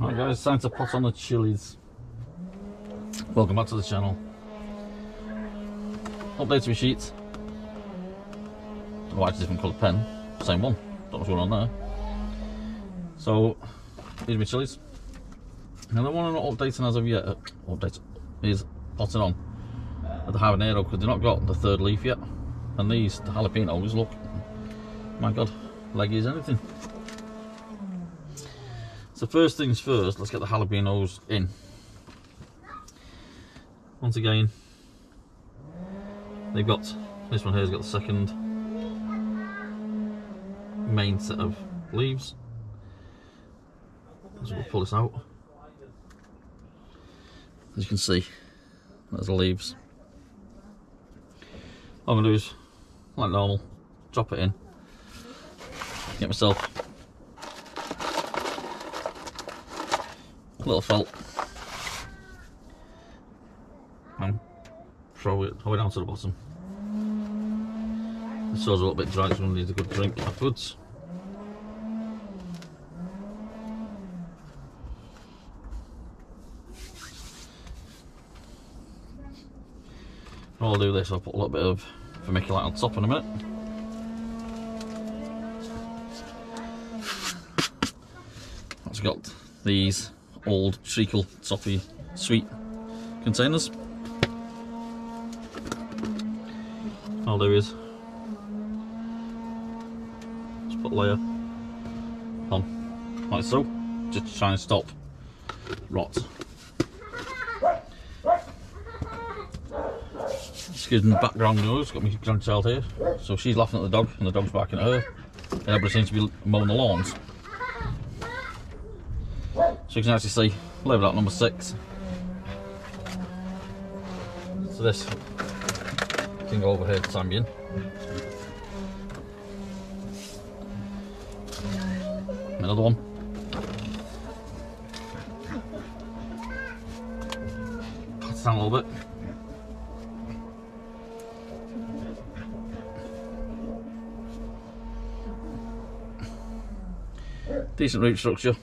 Right guys, time to pot on the chilies. Welcome back to the channel. Updated my sheet. Oh, it's a different coloured pen. Same one. Don't know what's going on there. So, these my chilies. And the one I'm not updating as of yet, uh, update, is potting on the habanero because they've not got the third leaf yet. And these, the jalapenos, look, my god, leggy as anything. So first things first, let's get the jalapenos in. Once again, they've got, this one here's got the second main set of leaves. So we'll pull this out. As you can see, there's the leaves. All I'm gonna do is, like normal, drop it in. Get myself little felt. And throw it, throw it down to the bottom. The soil's a little bit dry, so we need a good drink afterwards. I'll do this, I'll put a little bit of vermiculite on top in a minute. I've got these old treacle toffee sweet containers. Oh, All do is just put a layer on like so, just to try and stop rot. Excuse me, background noise, got my grandchild here. So she's laughing at the dog and the dog's barking at her. And everybody seems to be mowing the lawns. So you can actually see level up number six. So this can go over here to Sambian. Another one. It down a little bit. Decent root structure.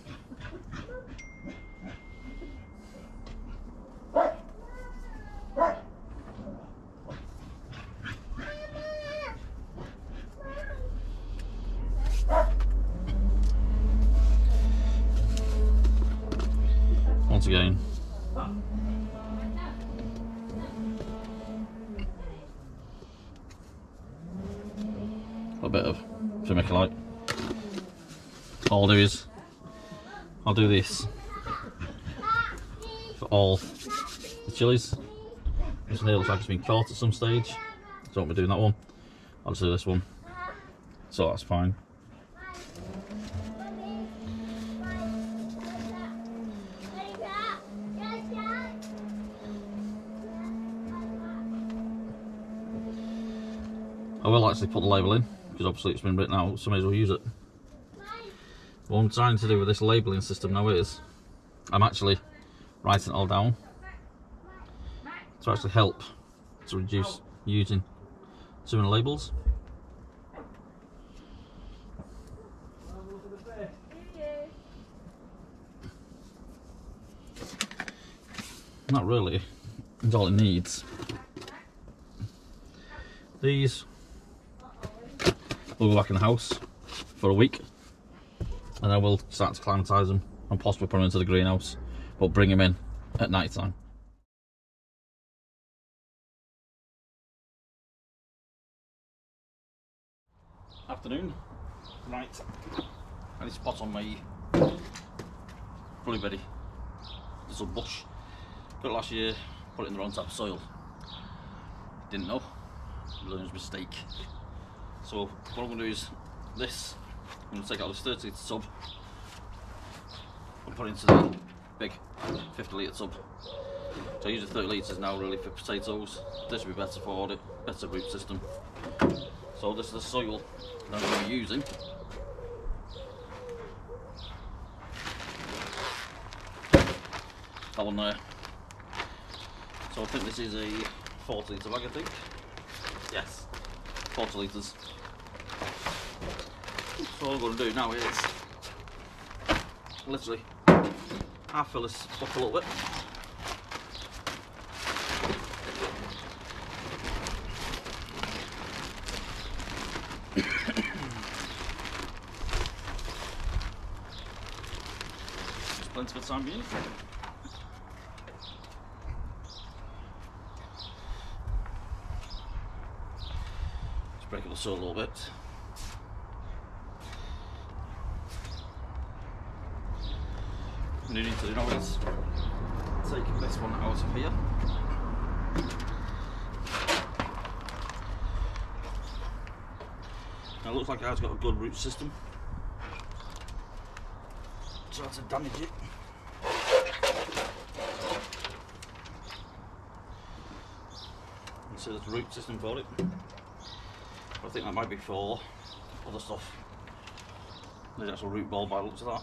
Once again. A bit of vermiculite. All I'll do is I'll do this for all the chilies. This one here looks like it's been caught at some stage. So I won't be doing that one. I'll just do this one. So that's fine. I will actually put the label in because obviously it's been written out, so may as well use it. What I'm trying to do with this labelling system now is I'm actually writing it all down to actually help to reduce using too many labels. Not really, it's all it needs. These will go back in the house for a week and then we'll start to acclimatise them and possibly put them into the greenhouse but bring them in at night time. Afternoon, right, I need to pot on my blueberry, a bush, got it last year, put it in the wrong type of soil, didn't know, learned mistake. So what I'm going to do is this, I'm going to take out this 30 litre tub and put it into the big 50 litre tub. So I use the 30 litres now really for potatoes. This would be better for it, better root system. So this is the soil that I'm going to be using. That one there. So I think this is a 40 litre bag I think. Yes, 40 litres. So all I'm going to do now is literally half fill this up a little bit. Plenty the time being. The soil a little bit. What you need to do now is take this one out of here. Now it looks like it has got a good root system. Try to damage it. So there's a root system for it. I think that might be for other stuff. There's actual root ball by the looks of that.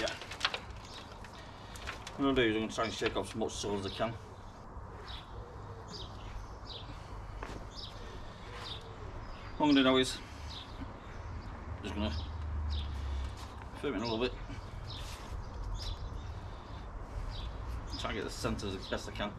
Yeah. What I'm going to do is I'm going to try and shake off as much soil as I can. What I'm going to do now is just going to it in a little bit. Try and get the centre as best I can.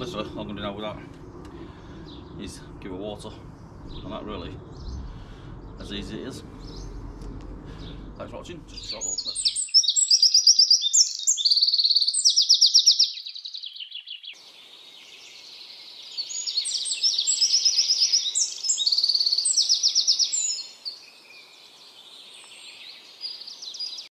Literally all I'm going to do now with that is give it water and that really as easy as it is. Thanks for watching, just a short.